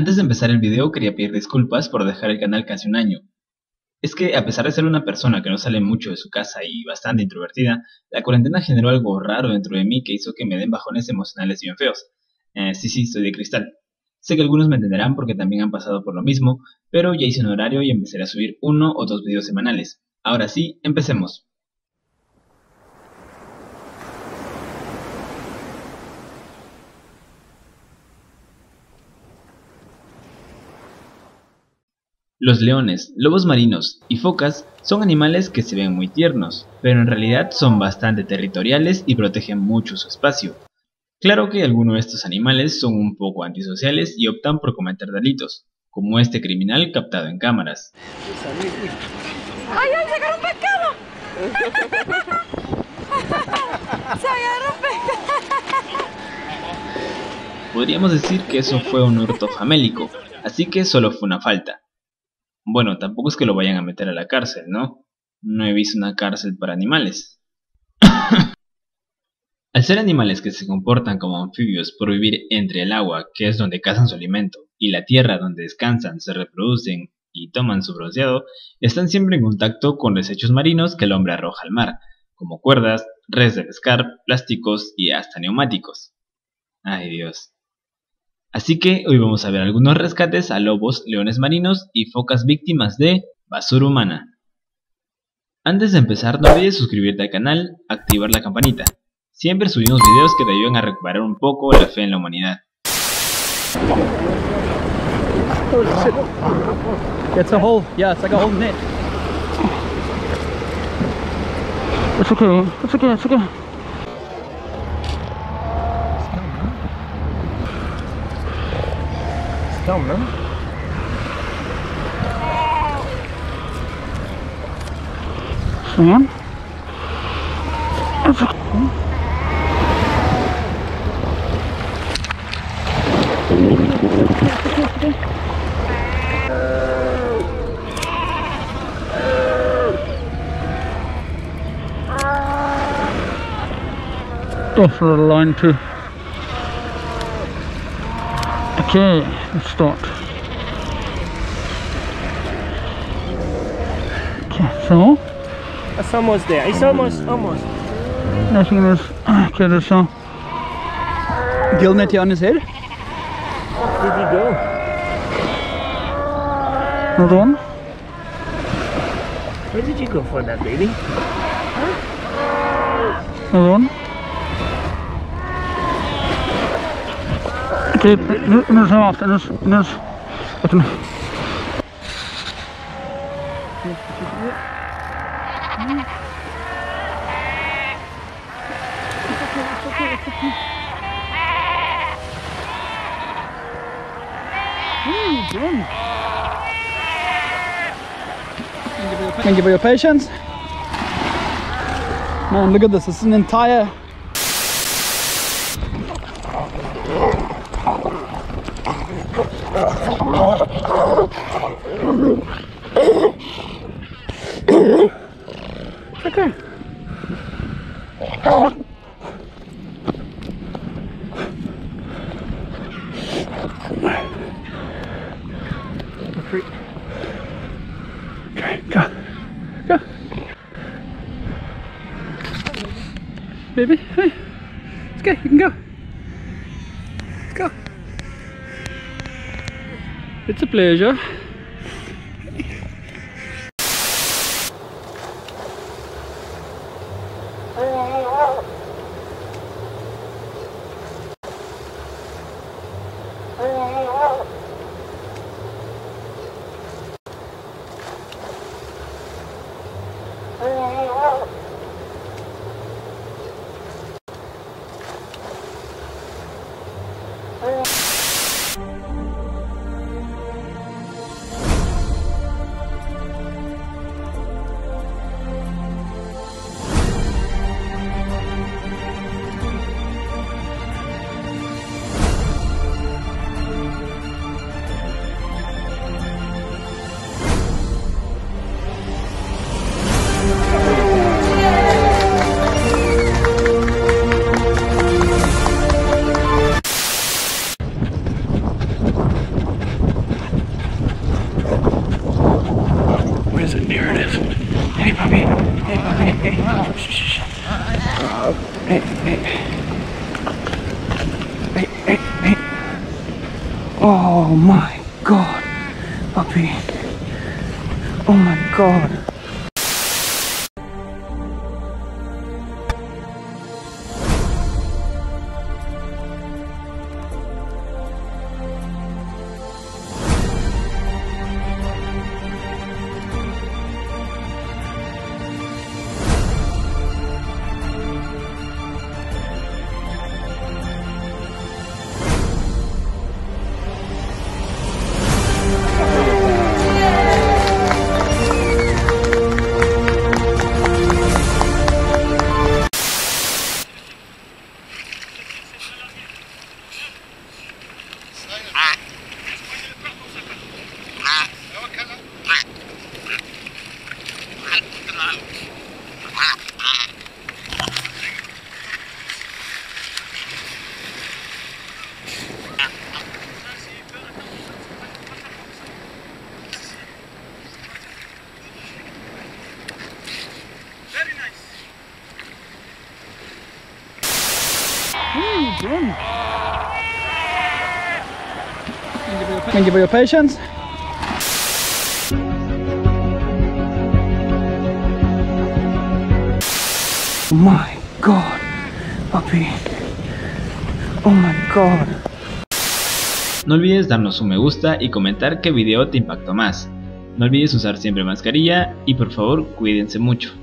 Antes de empezar el video quería pedir disculpas por dejar el canal casi un año. Es que a pesar de ser una persona que no sale mucho de su casa y bastante introvertida, la cuarentena generó algo raro dentro de mí que hizo que me den bajones emocionales bien feos. Eh, sí, sí, soy de cristal. Sé que algunos me entenderán porque también han pasado por lo mismo, pero ya hice un horario y empezaré a subir uno o dos videos semanales. Ahora sí, empecemos. Los leones, lobos marinos y focas son animales que se ven muy tiernos, pero en realidad son bastante territoriales y protegen mucho su espacio. Claro que algunos de estos animales son un poco antisociales y optan por cometer delitos, como este criminal captado en cámaras. ¡Ay, ay, sacaron pescado! ¡Se agarró pescado! Podríamos decir que eso fue un hurto famélico, así que solo fue una falta. Bueno, tampoco es que lo vayan a meter a la cárcel, ¿no? No he visto una cárcel para animales. Al ser animales que se comportan como anfibios por vivir entre el agua, que es donde cazan su alimento, y la tierra donde descansan, se reproducen y toman su bronceado, están siempre en contacto con desechos marinos que el hombre arroja al mar, como cuerdas, redes de pescar, plásticos y hasta neumáticos. Ay Dios. Así que hoy vamos a ver algunos rescates a lobos, leones marinos y focas víctimas de basura humana. Antes de empezar no olvides suscribirte al canal, activar la campanita. Siempre subimos videos que te ayudan a recuperar un poco la fe en la humanidad. It's a hole. Yeah, it's like a whole net. It's okay, it's okay, it's okay. там, да? Шем. Off the line too. Okay, let's start. Okay, so That's almost there. It's almost, almost. nothing is okay. There's so Gillnet on his head. Did he go? another one. Where did you go for that, baby? Another one. Okay? Thank you for your patience. Man, look at this. Is an entire. Okay. Okay, go. Go. Baby, hey. Let's go, you can go. Let's go. It's a pleasure. Oh my god. Puppy. Oh my god. Thank you for your patience. Oh my god. Puppy. Oh my god. No olvides darnos un me gusta y comentar qué video te impactó más. No olvides usar siempre mascarilla y por favor cuídense mucho.